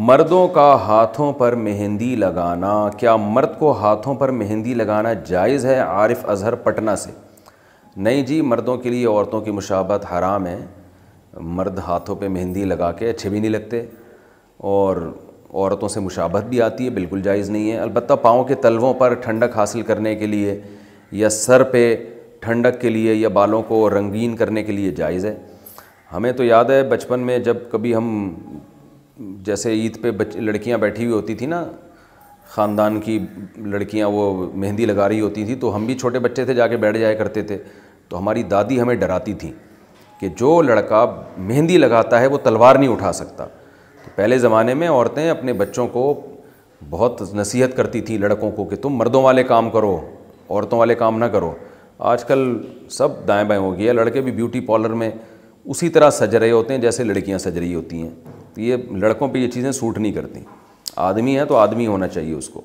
मर्दों का हाथों पर मेहंदी लगाना। क्या मर्द को हाथों पर मेहंदी लगाना जायज़ है? आरिफ अजहर पटना से। नहीं जी, मर्दों के लिए औरतों की मुशाबत हराम है। मर्द हाथों पे मेहंदी लगा के अच्छे भी नहीं लगते। और औरतों से मुशाबत भी आती है, बिल्कुल जायज़ नहीं है। अलबत्त पाँव के तलवों पर ठंडक हासिल करने के लिए या सर पे ठंडक के लिए या बालों को रंगीन करने के लिए जायज़ है। हमें तो याद है, बचपन में जब कभी हम जैसे ईद पे लड़कियाँ बैठी हुई होती थी ना, ख़ानदान की लड़कियाँ, वो मेहंदी लगा रही होती थी तो हम भी छोटे बच्चे थे, जाके बैठ जाया करते थे। तो हमारी दादी हमें डराती थी कि जो लड़का मेहंदी लगाता है, वो तलवार नहीं उठा सकता। तो पहले ज़माने में औरतें अपने बच्चों को बहुत नसीहत करती थी लड़कों को कि तुम मर्दों वाले काम करो, औरतों वाले काम ना करो। आजकल सब दाएँ बाएँ हो गया लड़के भी ब्यूटी पार्लर में उसी तरह सज रहे होते हैं, जैसे लड़कियाँ सज रही होती हैं। तो ये लड़कों पे ये चीज़ें सूट नहीं करती। आदमी है तो आदमी होना चाहिए उसको।